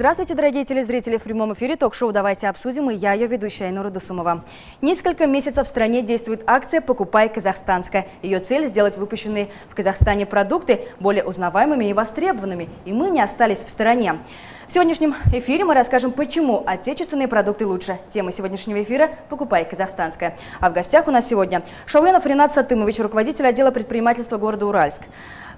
Здравствуйте, дорогие телезрители! В прямом эфире ток-шоу «Давайте обсудим» и я, ее ведущая Айнура Дусумова. Несколько месяцев в стране действует акция «Покупай казахстанское». Ее цель – сделать выпущенные в Казахстане продукты более узнаваемыми и востребованными. И мы не остались в стороне. В сегодняшнем эфире мы расскажем, почему отечественные продукты лучше. Тема сегодняшнего эфира – «Покупай казахстанское». А в гостях у нас сегодня Шауянов Ренат Сатымович, руководитель отдела предпринимательства города Уральск.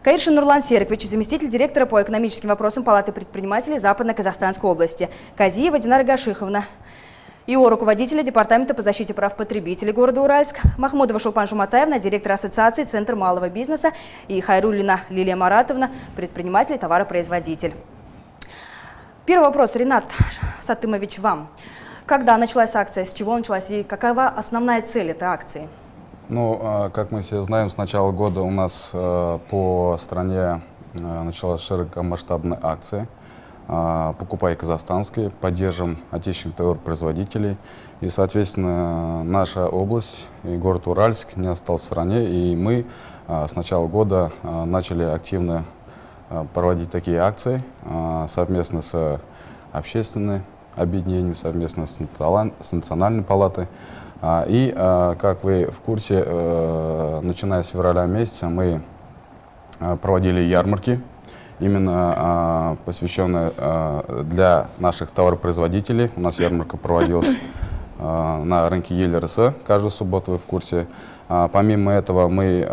Каиршин Нурлан Серикович, заместитель директора по экономическим вопросам Палаты предпринимателей Западно-Казахстанской области. Казиева Динара Гашиховна. ИО руководителя Департамента по защите прав потребителей города Уральск, Махмудова Шулпан Жуматаевна, директор Ассоциации Центр малого бизнеса и Хайрулина Лилия Маратовна, предприниматель, товаропроизводитель. Первый вопрос, Ренат Сатымович, вам. Когда началась акция, с чего началась и какова основная цель этой акции? Ну, а, как мы все знаем, с начала года у нас э, по стране э, началась широкомасштабная акция «Покупай казахстанский», поддержим отечественных товаропроизводителей. И, соответственно, наша область и город Уральск не остался в стране, и мы с начала года начали активно проводить такие акции совместно с общественным объединением, совместно с Национальной палатой. А, и, а, как вы в курсе, э, начиная с февраля месяца мы а, проводили ярмарки, именно посвященные для наших товаропроизводителей. У нас ярмарка проводилась на рынке ЕЛРС каждую субботу, вы в курсе. Помимо этого мы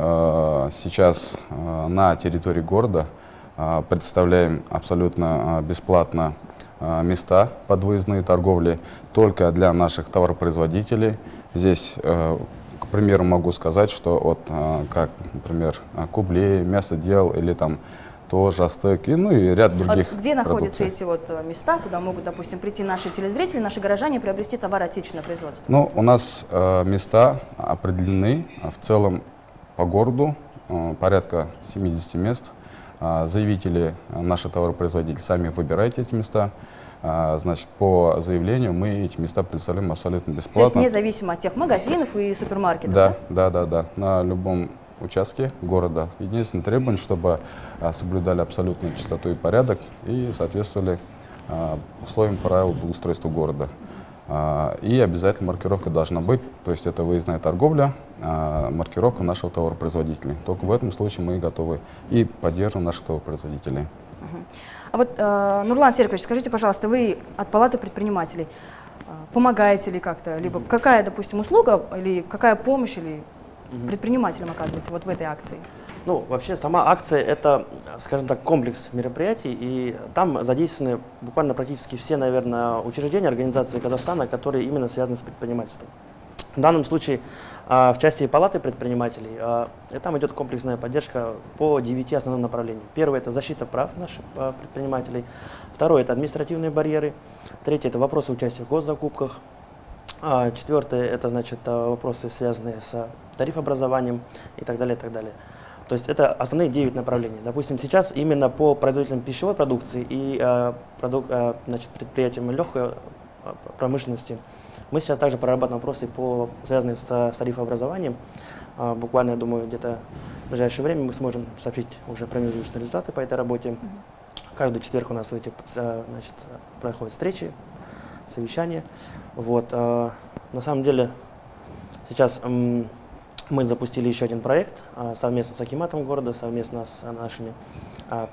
сейчас на территории города представляем абсолютно бесплатно места под выездные торговли только для наших товаропроизводителей. Здесь, э, к примеру, могу сказать, что вот как, например, кублей, мясодел или там тоже астек, и, ну и ряд других а Где находятся эти вот э, места, куда могут, допустим, прийти наши телезрители, наши горожане и приобрести товар отечественного производства? Ну, у нас э, места определены в целом по городу, э, порядка 70 мест. Э, заявители, наши товаропроизводители, сами выбирайте эти места. А, значит, по заявлению мы эти места предоставляем абсолютно бесплатно. То есть независимо от тех магазинов и супермаркетов? Да, да, да, да. На любом участке города. Единственное требование, чтобы а, соблюдали абсолютную чистоту и порядок и соответствовали а, условиям правил благоустройства города. И обязательно маркировка должна быть, то есть это выездная торговля, маркировка нашего товаропроизводителя. Только в этом случае мы готовы и поддерживаем наших товаропроизводителей. А вот, э, Нурлан Серкович, скажите, пожалуйста, вы от Палаты предпринимателей э, помогаете ли как-то, либо какая, допустим, услуга, или какая помощь, или предпринимателям оказывается вот в этой акции? Ну, вообще сама акция – это, скажем так, комплекс мероприятий, и там задействованы буквально практически все, наверное, учреждения, организации Казахстана, которые именно связаны с предпринимательством. В данном случае а, в части палаты предпринимателей а, там идет комплексная поддержка по девяти основным направлениям. Первое – это защита прав наших а, предпринимателей. Второе – это административные барьеры. Третье – это вопросы участия в госзакупках. Четвертое – это значит, вопросы, связанные с тарифообразованием и так далее, и так далее. То есть это основные 9 направлений. Допустим, сейчас именно по производителям пищевой продукции и э, продук, э, значит, предприятиям легкой промышленности – мы сейчас также прорабатываем вопросы, по, связанные с, с тарифообразованием. А, буквально, я думаю, где-то в ближайшее время мы сможем сообщить уже промежуточные результаты по этой работе. Каждый четверг у нас эти, значит, проходят встречи, совещания. Вот, а, на самом деле, сейчас мы запустили еще один проект а, совместно с Акиматом города, совместно с нашими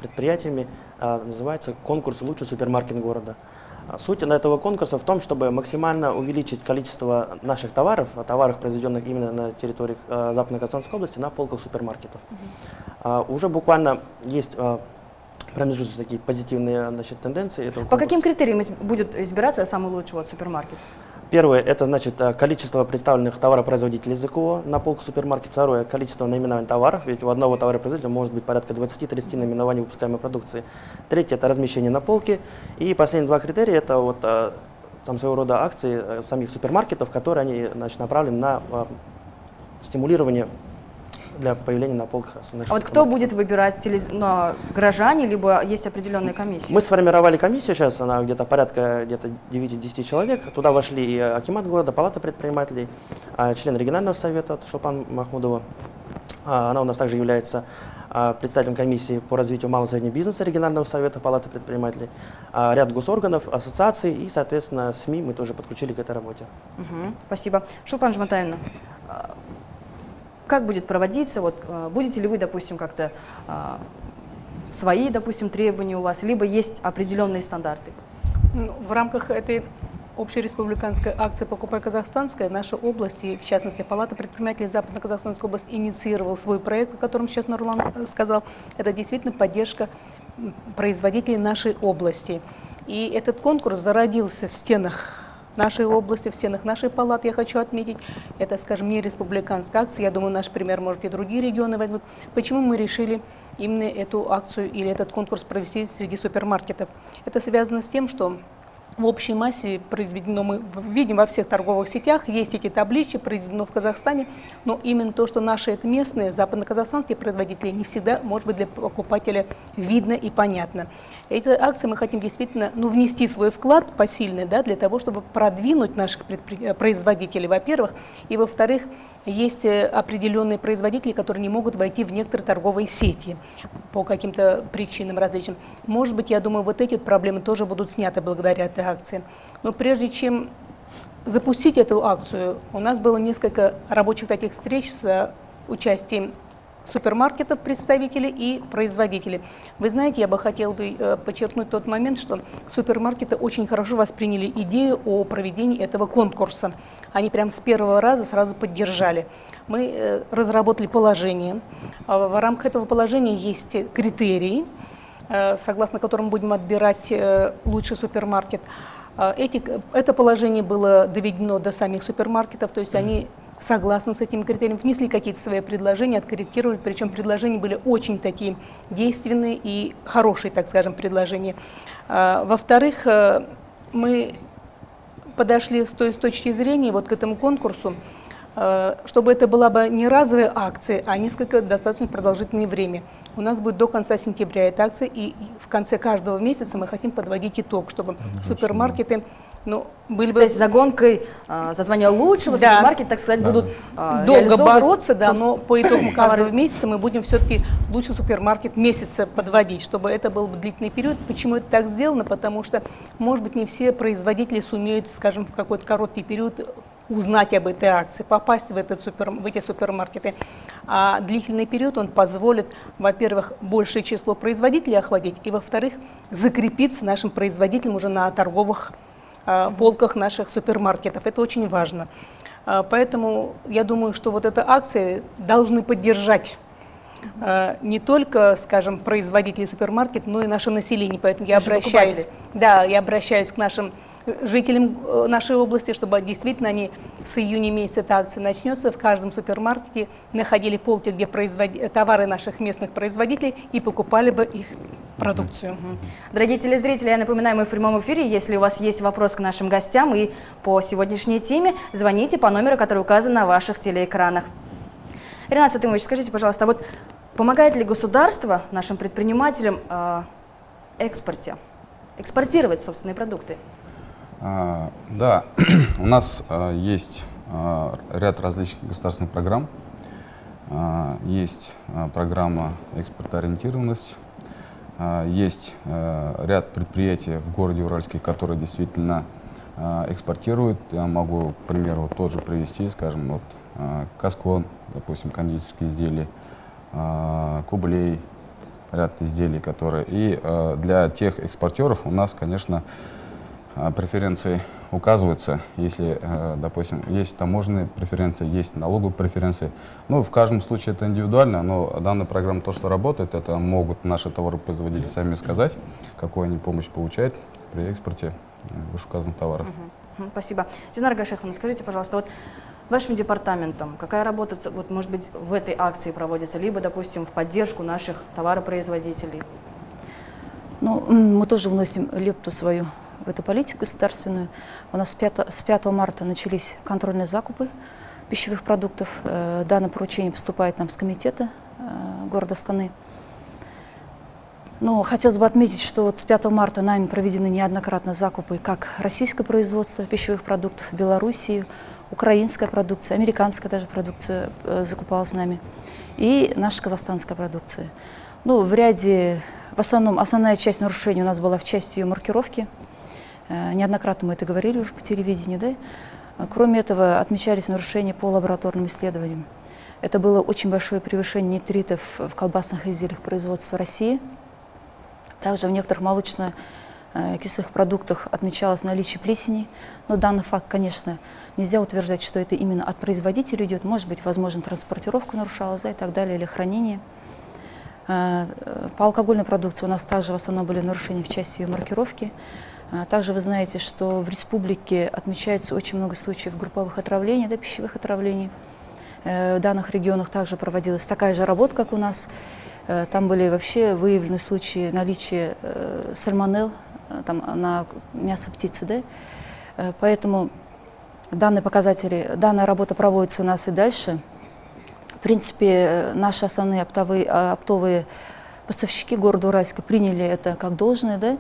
предприятиями. Называется «Конкурс «Лучший супермаркет города». Суть этого конкурса в том, чтобы максимально увеличить количество наших товаров, товаров, произведенных именно на территории Западно-Казанской области, на полках супермаркетов. Uh Уже буквально есть промежуточные такие позитивные значит, тенденции. Этого По конкурса. каким критериям будет избираться самый лучший вот, супермаркет? Первое – это значит э, количество представленных товаропроизводителей ЗКО на полку супермаркет. Второе – количество наименований товаров, ведь у одного товаропроизводителя может быть порядка 20-30 наименований выпускаемой продукции. Третье – это размещение на полке. И последние два критерия – это вот, э, там своего рода акции э, самих супермаркетов, которые они, значит, направлены на стимулирование для появления на полках. А вот кто будет выбирать телез... ну, граждане, либо есть определенная комиссия? Мы сформировали комиссию сейчас, она где-то порядка где-то 9-10 человек. Туда вошли и Акимат города, Палата предпринимателей, а член регионального совета Шопан Махмудова, А, она у нас также является а, председателем комиссии по развитию малого и среднего бизнеса регионального совета Палаты предпринимателей, ряд госорганов, ассоциаций и, соответственно, СМИ мы тоже подключили к этой работе. Угу, спасибо. Шулпан Жматаевна, как будет проводиться? Вот, будете ли вы, допустим, как-то свои, допустим, требования у вас, либо есть определенные стандарты? Ну, в рамках этой общереспубликанской акции «Покупай казахстанская» наша область, и в частности Палата предпринимателей Западно-Казахстанской области инициировал свой проект, о котором сейчас Нурлан э, сказал. Это действительно поддержка производителей нашей области. И этот конкурс зародился в стенах нашей области, в стенах нашей палаты, я хочу отметить. Это, скажем, не республиканская акция. Я думаю, наш пример, может, и другие регионы возьмут. Почему мы решили именно эту акцию или этот конкурс провести среди супермаркетов? Это связано с тем, что в общей массе произведено, мы видим во всех торговых сетях, есть эти таблички, произведено в Казахстане, но именно то, что наши это местные западно-казахстанские производители, не всегда может быть для покупателя видно и понятно. Эти акции мы хотим действительно ну, внести свой вклад посильный да, для того, чтобы продвинуть наших производителей, во-первых, и во-вторых, есть э, определенные производители, которые не могут войти в некоторые торговые сети по каким-то причинам различным. Может быть, я думаю, вот эти вот проблемы тоже будут сняты благодаря этой акции. Но прежде чем запустить эту акцию, у нас было несколько рабочих таких встреч с участием супермаркетов, представителей и производителей. Вы знаете, я бы хотел бы э, подчеркнуть тот момент, что супермаркеты очень хорошо восприняли идею о проведении этого конкурса они прям с первого раза сразу поддержали. Мы э, разработали положение. А в рамках этого положения есть критерии, э, согласно которым будем отбирать лучший супермаркет. А эти, это положение было доведено до самих супермаркетов, то есть они согласны с этим критерием, внесли какие-то свои предложения, откорректировали, причем предложения были очень такие действенные и хорошие, так скажем, предложения. А, во-вторых, мы подошли с той с точки зрения вот к этому конкурсу, э, чтобы это была бы не разовая акция, а несколько достаточно продолжительное время. У нас будет до конца сентября эта акция, и в конце каждого месяца мы хотим подводить итог, чтобы супермаркеты ну, были бы... То есть за гонкой а, за звание лучшего да. супермаркет, так сказать, да. будут а, долго бороться, да, но по итогам каждого месяца мы будем все-таки лучший супермаркет месяца подводить, чтобы это был длительный период. Почему это так сделано? Потому что, может быть, не все производители сумеют, скажем, в какой-то короткий период узнать об этой акции, попасть в, этот супер, в эти супермаркеты. А длительный период он позволит, во-первых, большее число производителей охватить, и, во-вторых, закрепиться нашим производителям уже на торговых Э, полках наших супермаркетов. Это очень важно. Э, поэтому я думаю, что вот эта акция должны поддержать э, не только, скажем, производители супермаркет, но и наше население. Поэтому я обращаюсь, да, я обращаюсь к нашим жителям э, нашей области, чтобы действительно они с июня месяца акция начнется, в каждом супермаркете находили полки, где производ... товары наших местных производителей и покупали бы их продукцию. Дорогие телезрители, я напоминаю, мы в прямом эфире. Если у вас есть вопрос к нашим гостям и по сегодняшней теме, звоните по номеру, который указан на ваших телеэкранах. Ренат Сатымович, скажите, пожалуйста, а вот помогает ли государство нашим предпринимателям э, экспорте, экспортировать собственные продукты? А, да, у нас а, есть а, ряд различных государственных программ. Есть программа экспортоориентированность, есть а, ряд предприятий в городе Уральске, которые действительно экспортируют. Я могу, к примеру, тоже привести, скажем, вот Каскон, допустим, кондитерские изделия, Кублей, ряд изделий, которые... И а, для тех экспортеров у нас, конечно, преференции указываются, если, э, допустим, есть таможенные преференции, есть налоговые преференции. Ну, в каждом случае это индивидуально, но данная программа, то, что работает, это могут наши товаропроизводители сами сказать, какую они помощь получают при экспорте э, вышеуказанных товаров. Угу. Спасибо. Динара Гашеховна, скажите, пожалуйста, вот вашим департаментом какая работа, вот, может быть, в этой акции проводится, либо, допустим, в поддержку наших товаропроизводителей? Ну, мы тоже вносим лепту свою в эту политику государственную. У нас с 5, с 5 марта начались контрольные закупы пищевых продуктов. Э, данное поручение поступает нам с комитета э, города Станы. Но хотелось бы отметить, что вот с 5 марта нами проведены неоднократно закупы как российское производство пищевых продуктов Белоруссии, украинская продукция, американская даже продукция э, закупалась нами. и наша казахстанская продукция. Ну, в ряде, в основном, основная часть нарушений у нас была в части ее маркировки. Э, неоднократно мы это говорили уже по телевидению, да? Кроме этого, отмечались нарушения по лабораторным исследованиям. Это было очень большое превышение нитритов в колбасных изделиях производства России. Также в некоторых молочно-кислых продуктах отмечалось наличие плесени. Но данный факт, конечно, нельзя утверждать, что это именно от производителя идет. Может быть, возможно, транспортировка нарушалась да, и так далее, или хранение. Э, по алкогольной продукции у нас также в основном были нарушения в части ее маркировки. А, также вы знаете, что в республике отмечается очень много случаев групповых отравлений, да, пищевых отравлений. Э, в данных регионах также проводилась такая же работа, как у нас. Э, там были вообще выявлены случаи наличия э, сальмонелл там, на мясо птицы. Да? Поэтому данные показатели, данная работа проводится у нас и дальше. В принципе, наши основные оптовые, оптовые поставщики города Уральска приняли это как должное. Да?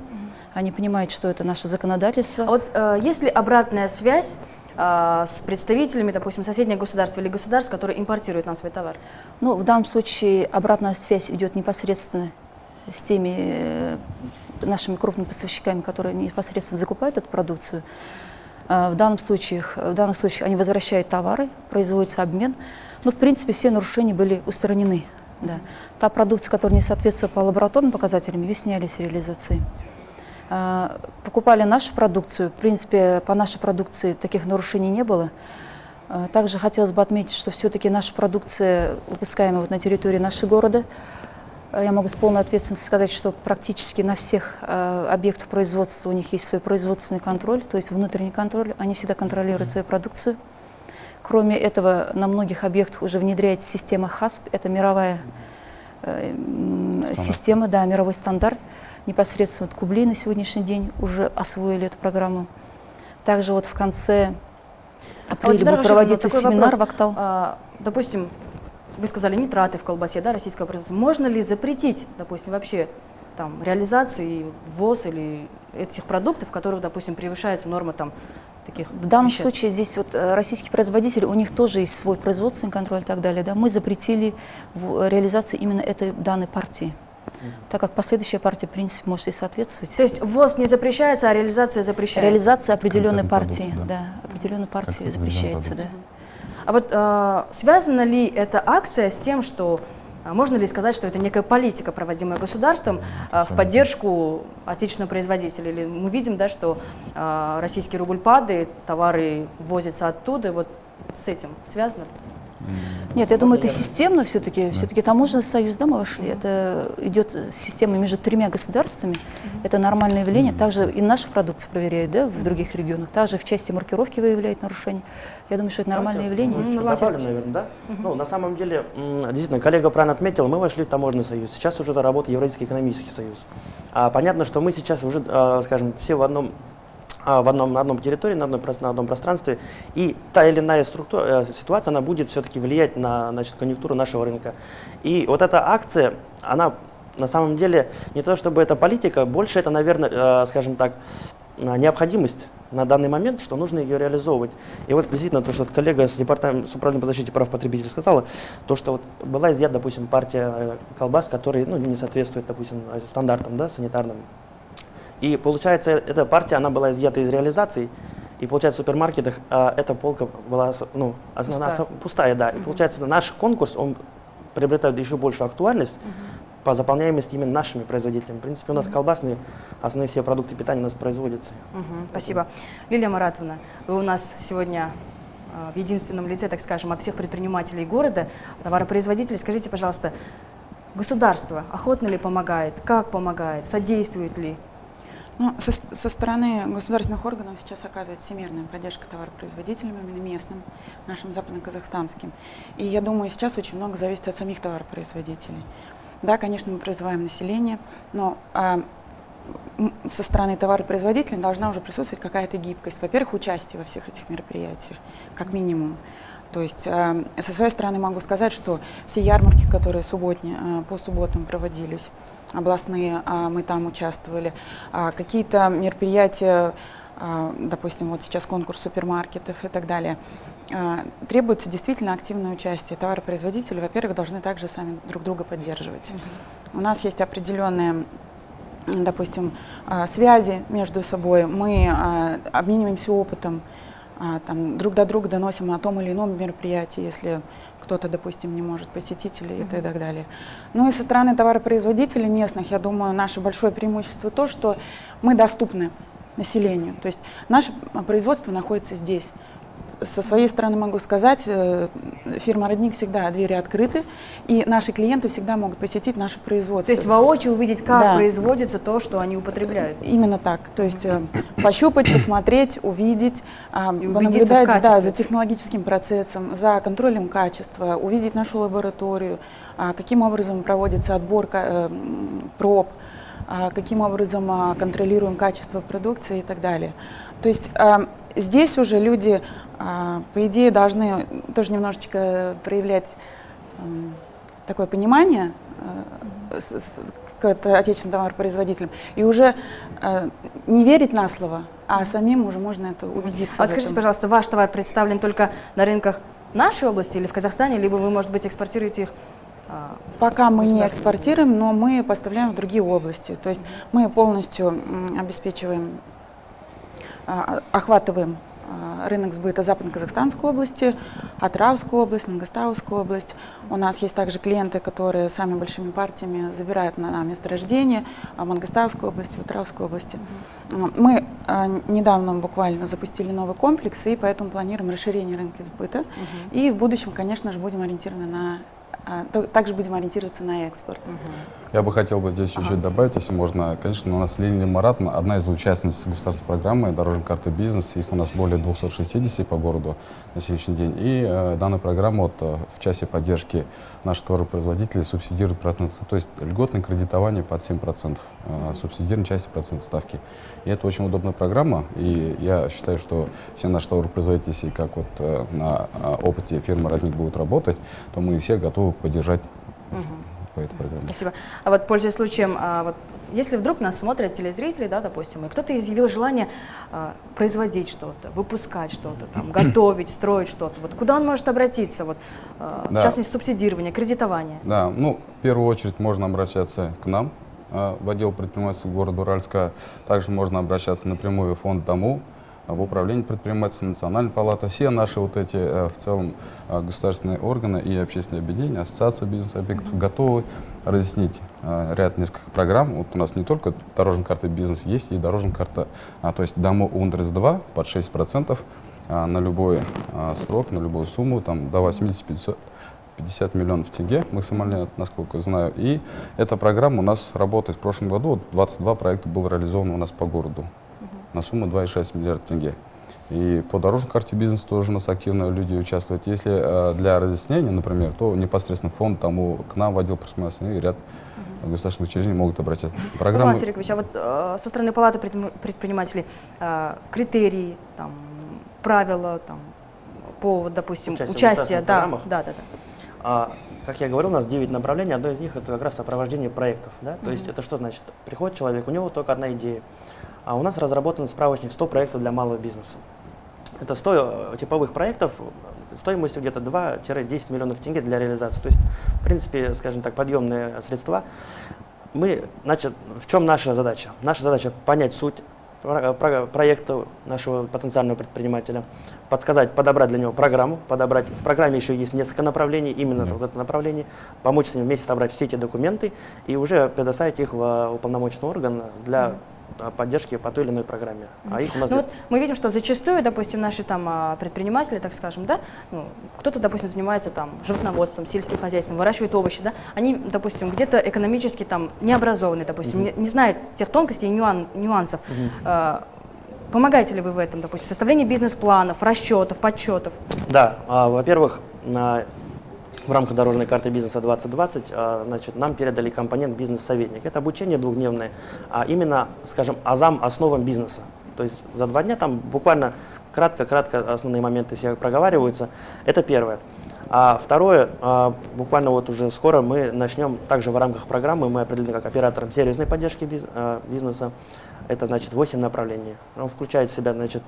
Они понимают, что это наше законодательство. А вот э, есть ли обратная связь э, с представителями, допустим, соседних государств или государств, которые импортируют нам свой товар? Ну, в данном случае обратная связь идет непосредственно с теми э, нашими крупными поставщиками, которые непосредственно закупают эту продукцию. Э, в, данном случае, в данном случае они возвращают товары, производится обмен. Ну, в принципе, все нарушения были устранены. Да. Та продукция, которая не соответствует по лабораторным показателям, ее сняли с реализации. А, покупали нашу продукцию. В принципе, по нашей продукции таких нарушений не было. А, также хотелось бы отметить, что все-таки наша продукция, выпускаемая вот на территории нашего города, а, я могу с полной ответственностью сказать, что практически на всех объектах производства у них есть свой производственный контроль, то есть внутренний контроль. Они всегда контролируют свою продукцию. Кроме этого, на многих объектах уже внедряется система ХАСП, это мировая э, система, да, мировой стандарт непосредственно вот Кубли на сегодняшний день уже освоили эту программу. Также вот в конце апреля а вот, будет проводиться семинар вопрос. в Актау. А, допустим, вы сказали нитраты в колбасе, да, российского производства. Можно ли запретить, допустим, вообще там реализацию и ввоз или этих продуктов, в которых, допустим, превышается норма там таких В данном веществ. случае здесь вот э, российские производители, у них тоже есть свой производственный контроль и так далее. Да? Мы запретили в реализацию именно этой данной партии так как последующая партия, в принципе, может и соответствовать. То есть ввоз не запрещается, а реализация запрещается? Реализация определенной партии, продукт, да. да, определенной партии как запрещается, да. А вот э, связана ли эта акция с тем, что а, можно ли сказать, что это некая политика, проводимая государством э, в поддержку отечественного производителя? Или мы видим, да, что э, российский рубль падает, товары возятся оттуда, вот с этим связано ли? Нет, я думаю, это системно все-таки. Да. Все-таки таможенный союз, да, мы вошли. Это идет система между тремя государствами. Это нормальное явление. Также и наша продукция проверяет, да, в других регионах. Также в части маркировки выявляет нарушения. Я думаю, что это нормальное явление. Ну, добавлю, наверное, да? Ну, на самом деле, действительно, коллега правильно отметил, мы вошли в таможенный союз. Сейчас уже заработал Евразийский экономический союз. А понятно, что мы сейчас уже, а, скажем, все в одном в одном, на одном территории, на одном, на одном пространстве, и та или иная структура, э, ситуация, она будет все-таки влиять на значит, конъюнктуру нашего рынка. И вот эта акция, она на самом деле не то чтобы это политика, больше это, наверное, э, скажем так, необходимость на данный момент, что нужно ее реализовывать. И вот действительно то, что коллега с департамента с управлением по защите прав потребителей сказала, то, что вот была изъята, допустим, партия э, колбас, которые ну, не соответствует, допустим, стандартам да, санитарным и получается, эта партия, она была изъята из реализации, и получается в супермаркетах а, эта полка была ну, основная, пустая. пустая, да. И получается наш конкурс, он приобретает еще большую актуальность угу. по заполняемости именно нашими производителями. В принципе, у нас угу. колбасные, основные все продукты питания у нас производятся. Угу, спасибо. Лилия Маратовна, вы у нас сегодня а, в единственном лице, так скажем, от всех предпринимателей города, товаропроизводителей. Скажите, пожалуйста, государство охотно ли помогает, как помогает, содействует ли? Ну, со, со стороны государственных органов сейчас оказывается всемирная поддержка товаропроизводителям, именно местным, нашим западно-казахстанским. И я думаю, сейчас очень много зависит от самих товаропроизводителей. Да, конечно, мы призываем население, но а, со стороны товаропроизводителей должна уже присутствовать какая-то гибкость. Во-первых, участие во всех этих мероприятиях, как минимум. То есть э, со своей стороны могу сказать, что все ярмарки, которые субботние, э, по субботам проводились, областные, э, мы там участвовали, э, какие-то мероприятия, э, допустим, вот сейчас конкурс супермаркетов и так далее, а, требуется действительно активное участие. Товаропроизводители, во-первых, должны также сами друг друга поддерживать. У нас есть определенные допустим, а, связи между собой, мы а, обмениваемся опытом, там, друг до друга доносим о том или ином мероприятии, если кто-то, допустим, не может посетить или mm -hmm. и так далее. Ну и со стороны товаропроизводителей местных, я думаю, наше большое преимущество то, что мы доступны населению. То есть наше производство находится здесь со своей стороны могу сказать, э, фирма «Родник» всегда двери открыты, и наши клиенты всегда могут посетить наше производство. То есть воочию увидеть, как да. производится то, что они употребляют? Именно так. То есть э, пощупать, посмотреть, увидеть, а, понаблюдать да, за технологическим процессом, за контролем качества, увидеть нашу лабораторию, а, каким образом проводится отборка э, проб, каким образом контролируем качество продукции и так далее. То есть здесь уже люди а, по идее, должны тоже немножечко проявлять такое понимание к отечественным товаропроизводителям и уже не верить на слово, а самим уже можно это убедиться. А скажите, пожалуйста, ваш товар представлен только на рынках нашей области или в Казахстане, либо вы, может быть, экспортируете их а, Пока мы не экспортируем, но мы поставляем в другие области. То есть мы полностью обеспечиваем, а, охватываем а, рынок сбыта Западно-Казахстанской области, Атравскую область, Мангостаускую область. У нас есть также клиенты, которые самыми большими партиями забирают на месторождение в Мангостауской области, в Атравской области. Мы а, недавно буквально запустили новый комплекс, и поэтому планируем расширение рынка сбыта. Угу. И в будущем, конечно же, будем ориентированы на а, также будем ориентироваться на экспорт. Я бы хотел бы здесь чуть-чуть ага. добавить, если можно. Конечно, у нас Ленина Марат, одна из участниц государственной программы «Дорожная карта бизнеса». Их у нас более 260 по городу на сегодняшний день. И э, данную программу вот, э, в части поддержки наших товаропроизводителей субсидирует процент, то есть льготное кредитование под 7%, э, субсидированной части процент ставки. И это очень удобная программа, и я считаю, что все наши товаропроизводители, как вот э, на э, опыте фирмы «Родник» будут работать, то мы все готовы поддержать угу. По этой программе. Спасибо. А вот, пользуясь случаем, а вот если вдруг нас смотрят телезрители, да, допустим, и кто-то изъявил желание а, производить что-то, выпускать что-то, там, готовить, строить что-то, вот куда он может обратиться, вот, а, да. в частности, субсидирование, кредитование? Да, ну, в первую очередь можно обращаться к нам, а, в отдел предпринимательства города Уральска. Также можно обращаться напрямую в фонд «Дому», в управление предпринимательства, национальная палата, все наши вот эти э, в целом э, государственные органы и общественные объединения, ассоциация бизнес-объектов готовы разъяснить э, ряд нескольких программ. Вот у нас не только дорожная карта бизнеса есть, и дорожная карта, а, то есть Дамо Ундрес 2 под 6% а, на любой а, срок, на любую сумму, там до 80 500 50 миллионов тенге максимально, насколько знаю. И эта программа у нас работает в прошлом году. 22 проекта было реализовано у нас по городу на сумму 2,6 миллиарда тенге. И по дорожной карте бизнеса тоже у нас активно люди участвуют. Если э, для разъяснения, например, то непосредственно фонд тому к нам в отдел предпринимательства и ряд угу. государственных учреждений могут обратиться. Программы... Роман Серикович, а вот э, со стороны палаты предпринимателей э, критерии, там, правила там, по, вот, допустим, участие, участия, да, да, да, да. А, как я говорил, у нас 9 направлений, одно из них это как раз сопровождение проектов. Да? Mm -hmm. То есть это что значит? Приходит человек, у него только одна идея. А у нас разработан справочник 100 проектов для малого бизнеса. Это 100 э, типовых проектов стоимостью где-то 2-10 миллионов тенге для реализации. То есть, в принципе, скажем так, подъемные средства. Мы, значит, в чем наша задача? Наша задача понять суть проекта нашего потенциального предпринимателя, подсказать, подобрать для него программу, подобрать. В программе еще есть несколько направлений, именно yeah. вот это направление, помочь с ним вместе собрать все эти документы и уже предоставить их в э, уполномоченный орган для поддержки по той или иной программе. А их у нас ну, вот мы видим, что зачастую, допустим, наши там а, предприниматели, так скажем, да, ну, кто-то, допустим, занимается там животноводством, сельским хозяйством, выращивает овощи, да, они, допустим, где-то экономически там не образованы, допустим, угу. не, не знают тех тонкостей и нюан, нюансов. Угу. А, Помогаете ли вы в этом, допустим, в составлении бизнес-планов, расчетов, подсчетов? Да, а, во-первых, в рамках дорожной карты бизнеса 2020 а, значит, нам передали компонент бизнес-советник. Это обучение двухдневное, а именно, скажем, азам основам бизнеса. То есть за два дня там буквально кратко-кратко основные моменты все проговариваются. Это первое. А второе, а, буквально вот уже скоро мы начнем, также в рамках программы, мы определены как оператором сервисной поддержки а, бизнеса. Это значит 8 направлений. Он включает в себя значит,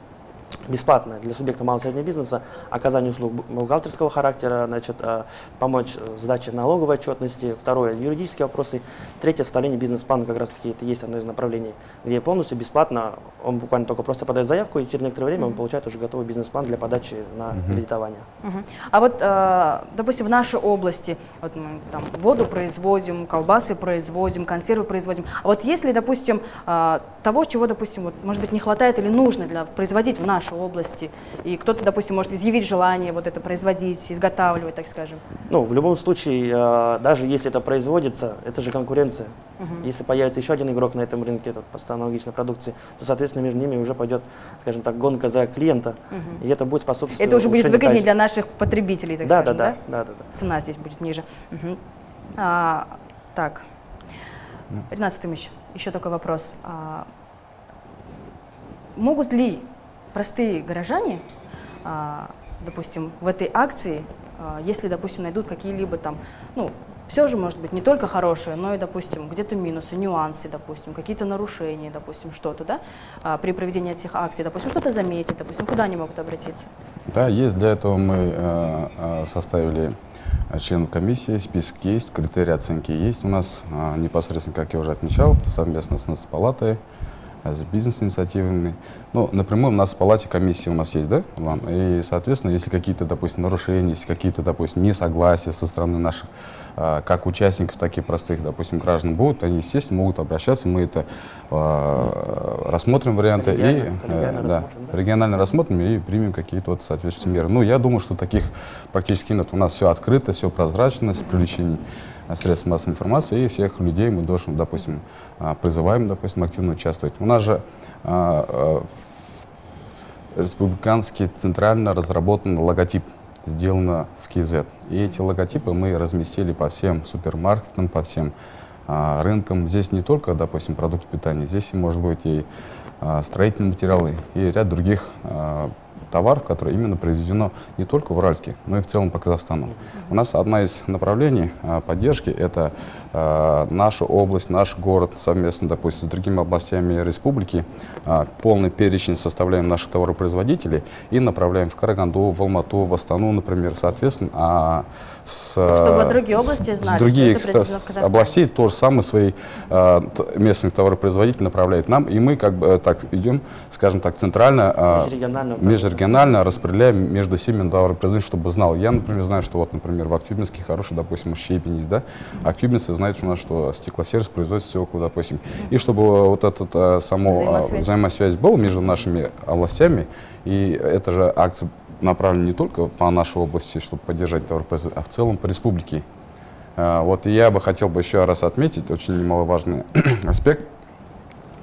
бесплатное для субъекта малого и среднего бизнеса оказание услуг бухгалтерского характера, значит, э, помочь сдаче налоговой отчетности, второе – юридические вопросы, третье – составление бизнес-плана, как раз таки это есть одно из направлений, где полностью бесплатно, он буквально только просто подает заявку, и через некоторое время он получает уже готовый бизнес-план для подачи на кредитование. А вот, э, допустим, в нашей области, вот мы там воду производим, колбасы производим, консервы производим, а вот если, допустим, э, того, чего, допустим, вот, может быть, не хватает или нужно для производить в нашей области, и кто-то, допустим, может изъявить желание вот это производить, изготавливать, так скажем? Ну, в любом случае, э, даже если это производится, это же конкуренция. Угу. Если появится еще один игрок на этом рынке, этот, по аналогичной продукции, то, соответственно, между ними уже пойдет, скажем так, гонка за клиента, угу. и это будет способствовать Это уже будет выгоднее качества. для наших потребителей, так да, скажем, да? Да, да, да, да. Цена здесь будет ниже. Угу. А, так, Ренат Стымович, еще такой вопрос. А, могут ли простые горожане, а, допустим, в этой акции, а, если, допустим, найдут какие-либо там, ну, все же может быть не только хорошее, но и, допустим, где-то минусы, нюансы, допустим, какие-то нарушения, допустим, что-то, да, а, при проведении этих акций, допустим, что-то заметить, допустим, куда они могут обратиться? Да, есть. Для этого мы э, э, составили членов комиссии, список есть, критерии оценки есть у нас, э, непосредственно, как я уже отмечал, совместно с палатой, с бизнес-инициативами. Ну, напрямую у нас в палате комиссии у нас есть, да, вам? И, соответственно, если какие-то, допустим, нарушения, если какие-то, допустим, несогласия со стороны наших, а, как участников, так и простых, допустим, граждан будут, они, естественно, могут обращаться, мы это а, рассмотрим варианты Коллегиально, и коллегиально да, рассмотрим, да? регионально рассмотрим и примем какие-то вот соответствующие меры. Ну, я думаю, что таких практически нет. У нас все открыто, все прозрачно, с привлечением средств массовой информации, и всех людей мы должны, допустим, а, призываем, допустим, активно участвовать. У нас же а, республиканский центрально разработан логотип, сделано в КИЗ. И эти логотипы мы разместили по всем супермаркетам, по всем рынкам. Здесь не только, допустим, продукты питания, здесь может быть и строительные материалы, и ряд других товаров, которое именно произведено не только в Уральске, но и в целом по Казахстану. У нас одна из направлений а, поддержки – это наша область, наш город совместно, допустим, с другими областями республики. А, полный перечень составляем наших товаропроизводителей и направляем в Караганду, в Алмату, в Астану, например, соответственно. А с, Чтобы другие области знали, с других что это областей то же самое свои местных товаропроизводителей направляют нам, и мы как бы э, так идем, скажем так, центрально, межрегионально, межрегионально распределяем между всеми товаропроизводителями, чтобы знал. Я, например, знаю, что вот, например, в Актюбинске хороший, допустим, щепень есть, да? Актюбинцы знают у нас, что стеклосервис производит стекла, допустим. И чтобы вот это а, само взаимосвязь. взаимосвязь была между нашими областями, и эта же акция направлена не только по нашей области, чтобы поддержать товаропроизводство, а в целом по республике. А, вот и я бы хотел бы еще раз отметить очень немаловажный аспект,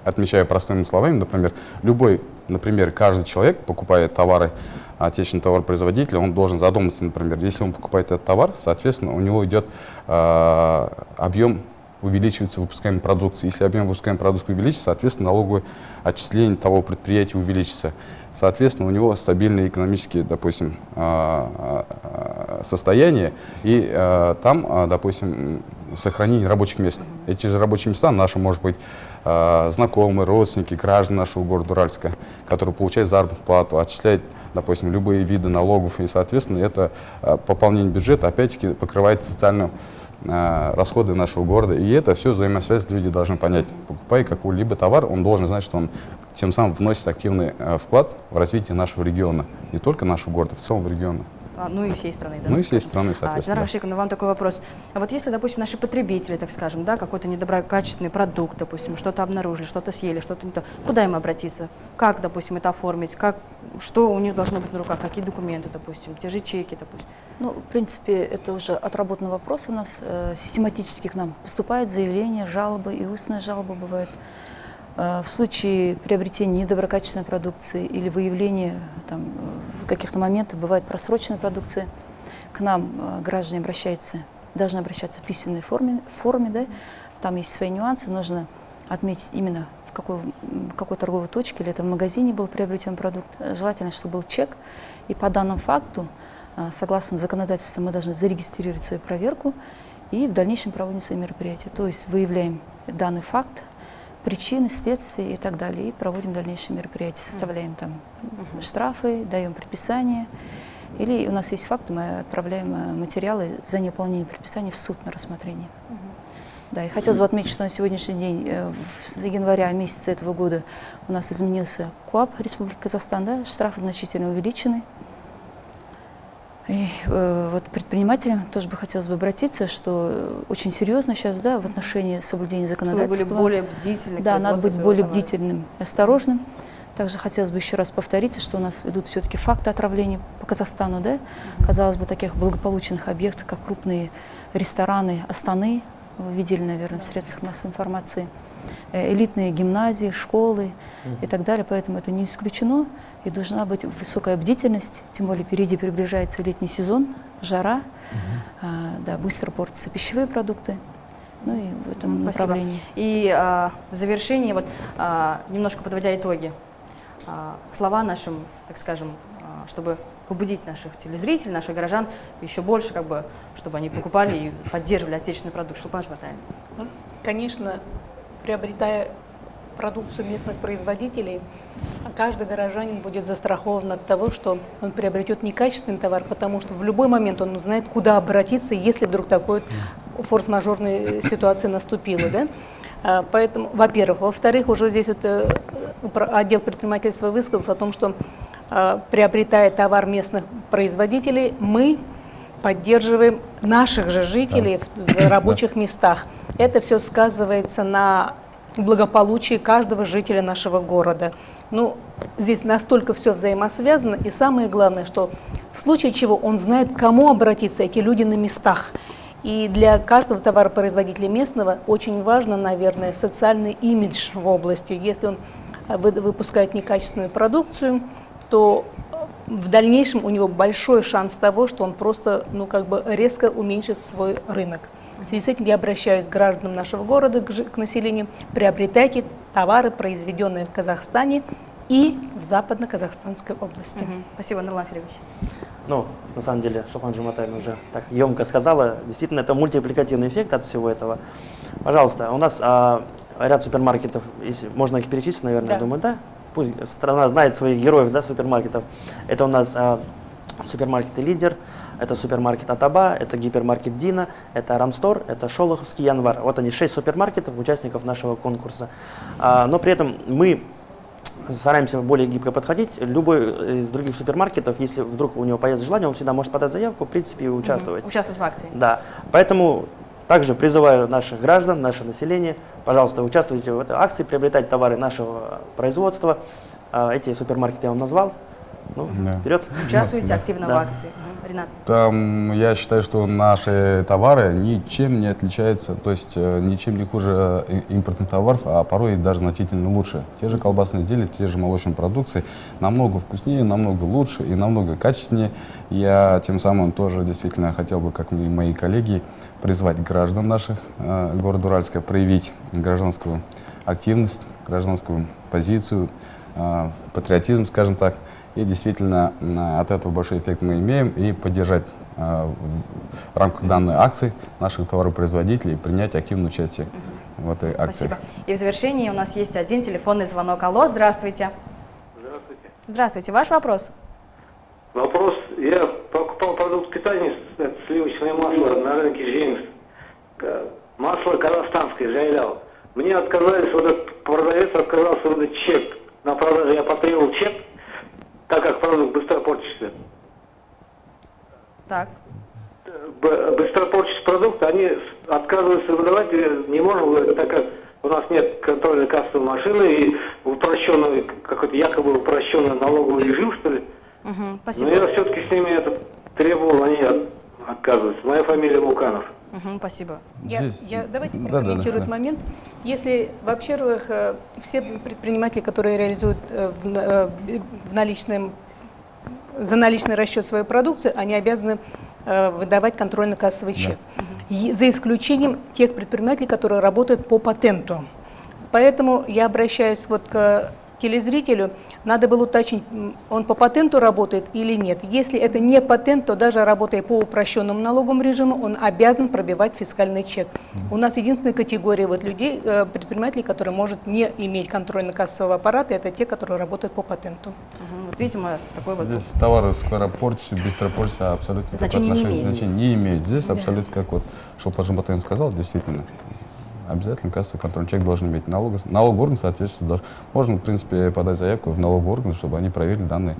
отмечаю простыми словами, например, любой, например, каждый человек покупает товары отечественного товаропроизводителя, он должен задуматься, например, если он покупает этот товар, соответственно, у него идет э, объем увеличивается выпускаемой продукции. Если объем выпускаемой продукции увеличится, соответственно, налоговое отчисление того предприятия увеличится. Соответственно, у него стабильные экономические, допустим, состояния, и там, допустим, сохранение рабочих мест. Эти же рабочие места наши, может быть, знакомые, родственники, граждане нашего города Уральска, которые получают заработную плату, отчисляют допустим, любые виды налогов, и, соответственно, это пополнение бюджета, опять-таки, покрывает социальную расходы нашего города. И это все взаимосвязь люди должны понять. Покупая какой-либо товар, он должен знать, что он тем самым вносит активный э, вклад в развитие нашего региона. Не только нашего города, в целом региона. А, ну и всей страны. Да, ну и всей страны, соответственно. А, Рашик, ну вам такой вопрос. А вот если, допустим, наши потребители, так скажем, да, какой-то недоброкачественный продукт, допустим, что-то обнаружили, что-то съели, что-то не то, куда им обратиться? Как, допустим, это оформить? Как, что у них должно быть на руках? Какие документы, допустим? Те же чеки, допустим? Ну, в принципе, это уже отработанный вопрос у нас. Э, систематически к нам поступает заявление, жалобы и устные жалобы бывают. Э, в случае приобретения недоброкачественной продукции или выявления там, каких-то моментов, бывает просроченная продукция, к нам э, граждане обращаются, должны обращаться в письменной форме, форме да? там есть свои нюансы, нужно отметить именно в какой, в какой торговой точке или это в магазине был приобретен продукт. Желательно, чтобы был чек, и по данному факту, э, согласно законодательству, мы должны зарегистрировать свою проверку и в дальнейшем проводим свои мероприятия. То есть выявляем данный факт, причины, следствия и так далее. И проводим дальнейшие мероприятия, составляем там штрафы, даем предписания. Или у нас есть факты, мы отправляем э, материалы за неуполнение предписаний в суд на рассмотрение. Да, и хотелось бы отметить, что на сегодняшний день, э, с января месяца этого года у нас изменился КУАП Республики Казахстан, да, штрафы значительно увеличены. И э, вот предпринимателям тоже бы хотелось бы обратиться, что э, очень серьезно сейчас, да, в отношении соблюдения законодательства. Чтобы были более бдительны. Да, надо быть более товара. бдительным и осторожным. Также хотелось бы еще раз повторить, что у нас идут все-таки факты отравления по Казахстану, да? Казалось бы, таких благополучных объектов, как крупные рестораны, Астаны, вы видели, наверное, в средствах массовой информации, э, элитные гимназии, школы и так далее. Поэтому это не исключено. И должна быть высокая бдительность, тем более впереди приближается летний сезон, жара, а, да, быстро портятся пищевые продукты. Ну и в этом Спасибо. направлении. И а, в завершении, вот, а, немножко подводя итоги, а, слова нашим, так скажем, а, чтобы побудить наших телезрителей, наших горожан еще больше, как бы, чтобы они покупали и поддерживали отечественный продукт. Шулпан Жматаев. Ну, Конечно, приобретая продукцию местных производителей, каждый горожанин будет застрахован от того, что он приобретет некачественный товар, потому что в любой момент он узнает, куда обратиться, если вдруг такой форс-мажорная ситуация наступила. Да? А, Поэтому, во-первых. Во-вторых, уже здесь вот, э, отдел предпринимательства высказался о том, что а, приобретая товар местных производителей, мы поддерживаем наших же жителей в, в рабочих местах. Это все сказывается на благополучии каждого жителя нашего города. Ну, здесь настолько все взаимосвязано, и самое главное, что в случае чего он знает, к кому обратиться, эти люди на местах. И для каждого товаропроизводителя местного очень важно, наверное, социальный имидж в области. Если он э, вы- выпускает некачественную продукцию, то э, в дальнейшем у него большой шанс того, что он просто, ну, как бы резко уменьшит свой рынок. В связи с этим я обращаюсь к гражданам нашего города, к, населению. Приобретайте товары, произведенные в Казахстане и в западно-казахстанской области. Мгм. Спасибо, Нурлан Сергеевич. Ну, на самом деле, Шапан Жуматайн уже так емко сказала. Действительно, это мультипликативный эффект от всего этого. Пожалуйста, у нас а, ряд супермаркетов, если можно их перечислить, наверное, Да. думаю, да. Пусть страна знает своих героев, да, супермаркетов. Это у нас а, супермаркеты «Лидер», это супермаркет «Атаба», это гипермаркет «Дина», это «Рамстор», это «Шолоховский Январ». Вот они, шесть супермаркетов, участников нашего конкурса. А, но при этом мы стараемся более гибко подходить. Любой из других супермаркетов, если вдруг у него появится желание, он всегда может подать заявку, в принципе, и участвовать. Мгм. Участвовать в акции. Да. Поэтому также призываю наших граждан, наше население, пожалуйста, участвуйте в этой акции, приобретайте товары нашего производства. А, Эти супермаркеты я вам назвал. Ну, Да. вперед. Участвуйте Да. активно в Да. акции. Мгм. Ренат. Там, я считаю, что наши товары ничем не отличаются, то есть э, ничем не хуже э, импортных товаров, а порой даже значительно лучше. Те же колбасные изделия, те же молочные продукции намного вкуснее, намного лучше и намного качественнее. Я тем самым тоже действительно хотел бы, как и мои коллеги, призвать граждан наших э, города Уральска проявить гражданскую активность, гражданскую позицию, э, патриотизм, скажем так. И действительно от этого большой эффект мы имеем. И поддержать э, в рамках данной акции наших товаропроизводителей принять активное участие в этой акции. Спасибо. И в завершении у нас есть один телефонный звонок. Алло, здравствуйте. Здравствуйте. Здравствуйте, ваш вопрос? Вопрос. Я покупал продукт питания, это сливочное масло на рынке Женевс. Э, Масло казахстанское, жайлял. Мне отказались, вот этот продавец отказался выдать чек. На продаже я потребовал чек, так как продукт быстро портится. Так. Быстро портится продукт, они отказываются выдавать, э, не можем выдать, так как у нас нет контрольной кассовой машины и упрощенный, какой-то якобы упрощенный налоговый режим, что ли. Но Спасибо. я все-таки с ними это требовал, они от- отказываются. Моя фамилия Муканов. Мгм, Спасибо. Я, Здесь- я- давайте Да, да, да, прокомментирую этот да. момент. Если, во-первых, э, все предприниматели, которые реализуют э, в, э, в наличном, за наличный расчет свою продукцию, они обязаны выдавать контрольно-кассовый чек. За исключением тех предпринимателей, которые работают по патенту. Поэтому я обращаюсь вот к телезрителю надо было уточнить, он по патенту работает или нет. Если это не патент, то даже работая по упрощенному налоговому режиму, он обязан пробивать фискальный чек. У нас единственная категория вот людей, э, предпринимателей, которые может не иметь контрольно-кассового аппарата, это те, которые работают по патенту. Угу. Вот видимо, такой вот... Здесь товары скоропортящие, быстропрочные абсолютно значения не имеет. значения не имеет. Здесь да. абсолютно, как вот Шелпажин Батаян сказал, действительно, обязательно кассовый контроль. Человек должен иметь налог, налоговый орган, соответственно, должен, можно, в принципе, подать заявку в налоговый орган, чтобы они проверили данный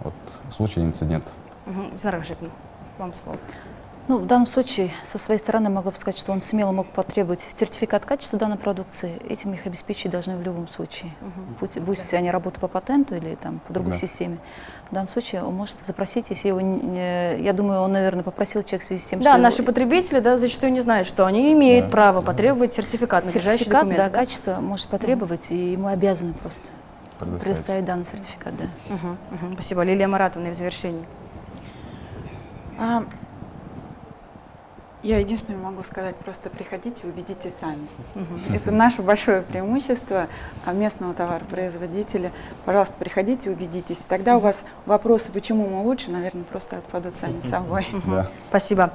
вот, случай инцидент. Динара вам слово. Ну, в данном случае, со своей стороны, могу бы сказать, что он смело мог потребовать сертификат качества данной продукции. Этим их обеспечить должны в любом случае. Угу. Будь, будь да. они работают по патенту или там, по другой да. системе. В данном случае он может запросить, если его, не, я думаю, он, наверное, попросил человек в связи с тем, да, что... Да, наши его... потребители да, зачастую не знают, что они имеют да. право потребовать сертификат, Сертификат, да, да, качество может потребовать, угу. и ему обязаны просто предоставить данный сертификат. Да. Угу, угу. Спасибо. Лилия Маратовна, в завершении. А, я единственное могу сказать, просто приходите, убедитесь сами. Это наше большое преимущество а, местного товаропроизводителя. Пожалуйста, приходите, убедитесь. Тогда у вас вопросы, почему мы лучше, наверное, просто отпадут сами собой. Спасибо.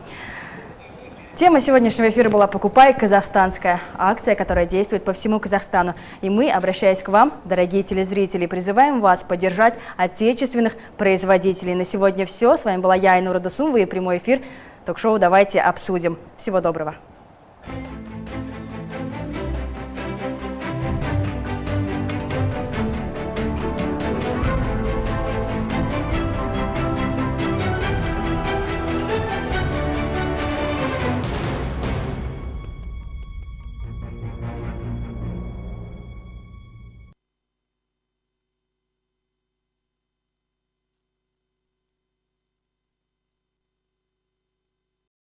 Тема сегодняшнего эфира была «Покупай казахстанская» акция, которая действует по всему Казахстану. И мы, обращаясь к вам, дорогие телезрители, призываем вас поддержать отечественных производителей. На сегодня все. С вами была я, Айнура Дусумова, и прямой эфир ток-шоу «Давайте обсудим». Всего доброго.